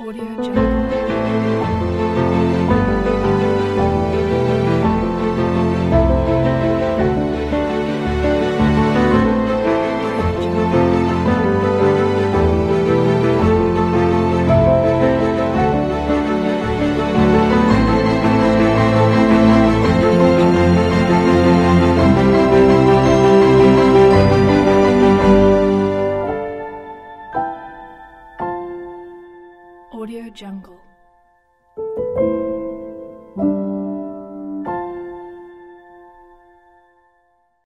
Audio Jungle. Audio Jungle.